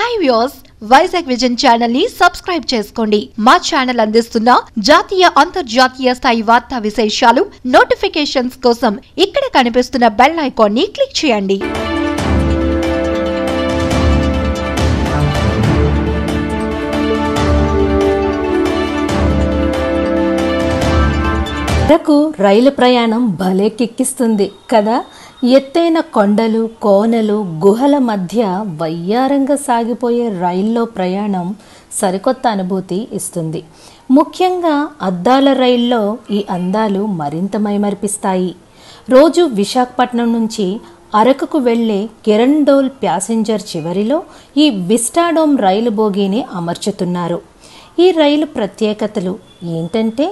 Hi views Vizag vision ఛానల్ని subscribe చేసుకోండి. మా ఛానల్ అందిస్తున్న జాతీయ అంతర్జాతీయ స్థాయి వార్తా విశేషాలు నోటిఫికేషన్స్ కోసం ఇక్కడ కనిపిస్తున్న బెల్ ఐకాన్ని క్లిక్ చేయండి. అరకు రైలు ప్రయాణం భలే కిక్కిస్తుంది కదా? ఎత్తైన కొండలు కోనలు గుహల మధ్య వయ్యారంగా సాగిపోయే రైల్లో ప్రయాణం సరికొత్త అనుభూతి ఇస్తుంది. ముఖ్యంగా అద్దాల రైల్లో ఈ అందాలు మరింత మైమర్పిస్తాయి. రోజు విశాఖపట్నం నుంచి అరకుకు వెళ్ళే కిరణ్డోల్ ప్యాసింజర్ చివరిలో ఈ విస్టాడోమ్ రైలు బోగీని అమర్చుతున్నారు. ఈ రైలు ప్రత్యేకతలు ఏంటంటే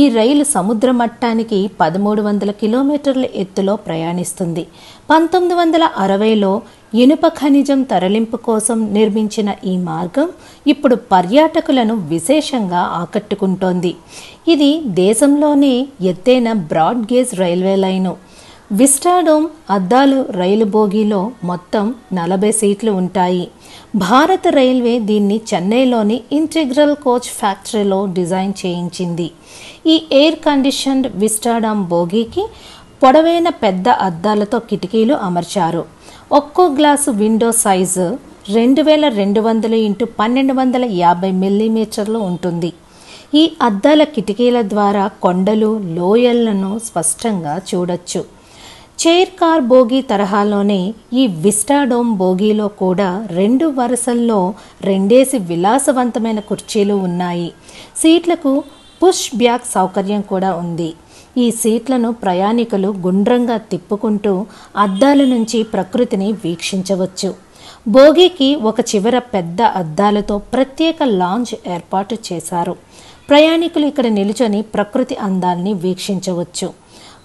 ఈ రైలు సముద్ర మట్టానికి పదమూడు వందల కిలోమీటర్ల ఎత్తులో ప్రయాణిస్తుంది. పంతొమ్మిది వందల అరవైలో ఇనుప ఖనిజం తరలింపు కోసం నిర్మించిన ఈ మార్గం ఇప్పుడు పర్యాటకులను విశేషంగా ఆకట్టుకుంటోంది. ఇది దేశంలోనే ఎత్తైన broad gauge railway line. Vistadome అద్దాలు రైలు బోగీలో మొత్తం నలభై సీట్లు ఉంటాయి. భారత రైల్వే దీన్ని చెన్నైలోని ఇంటిగ్రల్ కోచ్ ఫ్యాక్టరీలో డిజైన్ చేయించింది. ఈ ఎయిర్ కండిషన్డ్ విస్టాడామ్ బోగీకి పొడవైన పెద్ద అద్దాలతో కిటికీలు అమర్చారు. ఒక్కో గ్లాసు విండో సైజు రెండు వేల రెండు వందల ఇంటూ పన్నెండు వందల యాభై మిల్లీమీటర్లు ఉంటుంది. ఈ అద్దాల కిటికీల ద్వారా కొండలు లోయలను స్పష్టంగా చూడొచ్చు. చైర్ కార్ బోగీ తరహాలోనే ఈ విస్టాడోమ్ బోగీలో కూడా రెండు వరుసల్లో రెండేసి విలాసవంతమైన కుర్చీలు ఉన్నాయి. సీట్లకు పుష్ బ్యాక్ సౌకర్యం కూడా ఉంది. ఈ సీట్లను ప్రయాణికులు గుండ్రంగా తిప్పుకుంటూ అద్దాల నుంచి ప్రకృతిని వీక్షించవచ్చు. బోగీకి ఒక చివర పెద్ద అద్దాలతో ప్రత్యేక లాంజ్ ఏర్పాటు చేశారు. ప్రయాణికులు ఇక్కడ నిలుచొని ప్రకృతి అందాల్ని వీక్షించవచ్చు.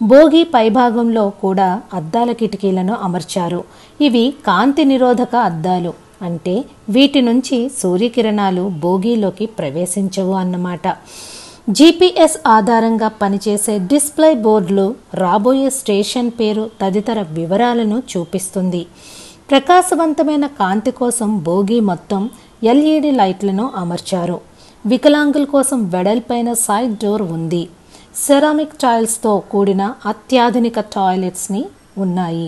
భోగి పైభాగంలో కూడా అద్దాల కిటికీలను అమర్చారు. ఇవి కాంతి నిరోధక అద్దాలు. అంటే వీటి నుంచి సూర్యకిరణాలు భోగిలోకి ప్రవేశించవు అన్నమాట. జీపీఎస్ ఆధారంగా పనిచేసే డిస్ప్లే బోర్డులు రాబోయే స్టేషన్ పేరు తదితర వివరాలను చూపిస్తుంది. ప్రకాశవంతమైన కాంతి కోసం భోగి మొత్తం ఎల్ఈడి లైట్లను అమర్చారు. వికలాంగుల కోసం వెడల్పైన సైడ్ డోర్ ఉంది. సెరామిక్ టైల్స్తో కూడిన అత్యాధునిక టాయిలెట్స్ని ఉన్నాయి.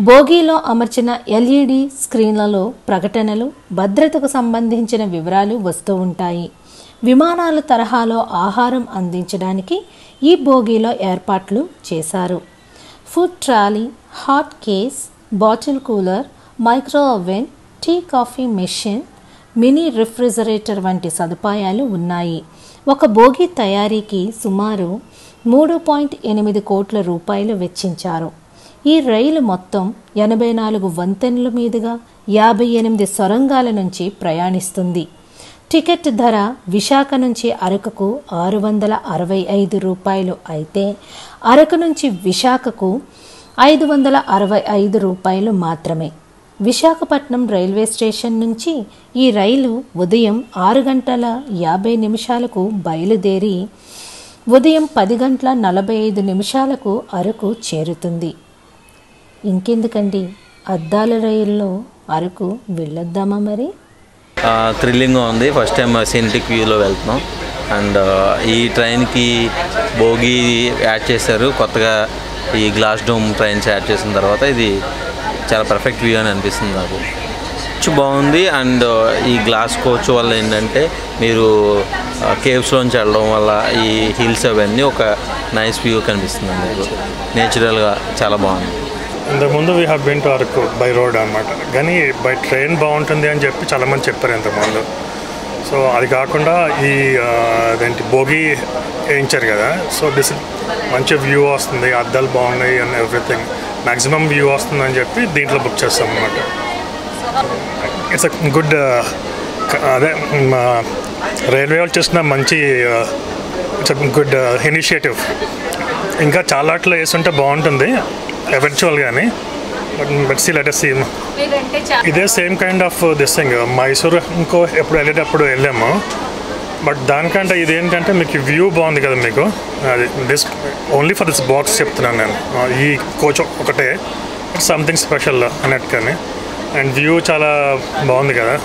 బోగీలో అమర్చిన ఎల్ఈడి స్క్రీన్లలో ప్రకటనలు భద్రతకు సంబంధించిన వివరాలు వస్తూ ఉంటాయి. విమానాల తరహాలో ఆహారం అందించడానికి ఈ బోగీలో ఏర్పాట్లు చేశారు. Food trolley hot case bottle cooler micro oven tea coffee machine mini refrigerator వంటి సదుపాయాలు ఉన్నాయి. ఒక బోగి తయారీకి సుమారు మూడు పాయింట్ ఎనిమిది కోట్ల రూపాయలు వెచ్చించారు. ఈ రైలు మొత్తం ఎనభై నాలుగు వంతెనల మీదుగా యాభై ఎనిమిది సొరంగాల నుంచి ప్రయాణిస్తుంది. టికెట్ ధర విశాఖ నుంచి అరకుకు ఆరు వందల అరవై ఐదు రూపాయలు అయితే అరకు నుంచి విశాఖకు ఐదు వందల అరవై ఐదు రూపాయలు మాత్రమే. విశాఖపట్నం రైల్వే స్టేషన్ నుంచి ఈ రైలు ఉదయం ఆరు గంటల యాభై నిమిషాలకు బయలుదేరి ఉదయం పది గంటల నలభై ఐదు నిమిషాలకు అరకు చేరుతుంది. ఇంకెందుకండి? అద్దాల రైల్లో అరకు వెళ్ళొద్దామా మరి? థ్రిల్లింగ్గా ఉంది. ఫస్ట్ టైం సినిటిక్ వ్యూలో వెళ్తున్నాం. అండ్ ఈ ట్రైన్కి భోగి యాడ్ చేశారు. కొత్తగా ఈ గ్లాస్ డోమ్ ట్రైన్స్ యాడ్ చేసిన తర్వాత ఇది చాలా పర్ఫెక్ట్ వ్యూ అని అనిపిస్తుంది నాకు. కొంచెం బాగుంది. అండ్ ఈ గ్లాస్ కోచ్ వల్ల ఏంటంటే మీరు కేవ్స్లోంచి వెళ్ళడం వల్ల ఈ హిల్స్ అవన్నీ ఒక నైస్ వ్యూ కనిపిస్తుంది మీకు. నేచురల్గా చాలా బాగుంది. ఇంతకుముందు we have been to Araku by road అనమాట కానీ బై ట్రైన్ బాగుంటుంది అని చెప్పి చాలామంది చెప్పారు ఇంతకుముందు. సో అది కాకుండా ఈ అదేంటి భోగి వేయించారు కదా. సో దిస్ మంచి వ్యూ వస్తుంది. అద్దాలు బాగున్నాయి అండ్ ఎవ్రీథింగ్ మ్యాక్సిమం వ్యూ వస్తుంది అని చెప్పి దీంట్లో బుక్ చేస్తాం అనమాట ఇట్స్ అ గుడ్ అదే మా రైల్వే వాళ్ళు చేసిన మంచి ఇట్స్ అ గుడ్ ఇనిషియేటివ్ ఇంకా చాలా అట్లా వేస్తుంటే బాగుంటుంది ఎవెన్చువల్ కానీ but but see let see ఇదే same kind of this thing Mysore ఇంకో ఎప్పుడు వెళ్ళేటప్పుడు వెళ్ళాము. బట్ దానికంటే ఇది ఏంటంటే మీకు వ్యూ బాగుంది కదా మీకు. అది this only for this box చెప్తున్నాను నేను. ఈ కోచ్ ఒకటే. సంథింగ్ స్పెషల్ అన్నట్టు కానీ అండ్ వ్యూ చాలా బాగుంది కదా.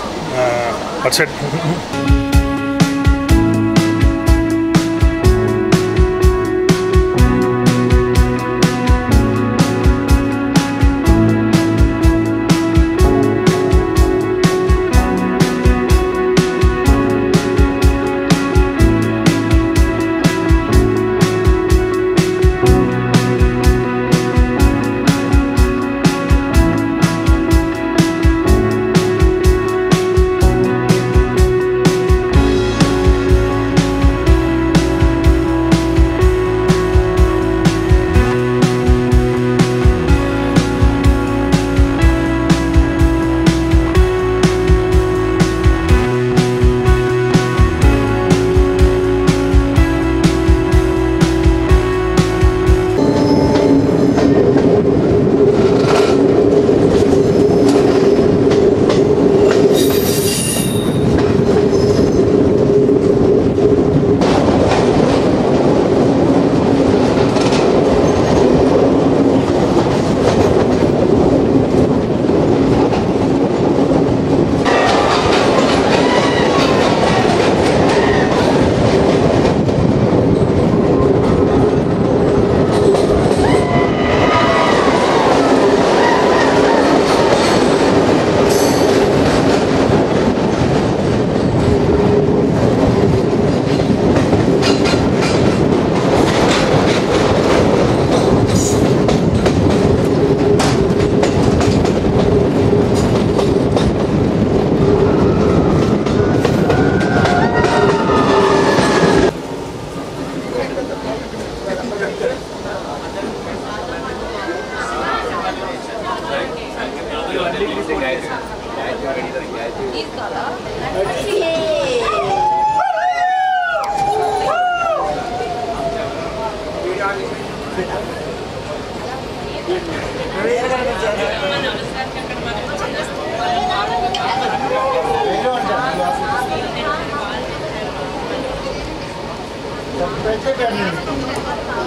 कैसे कर रहे हैं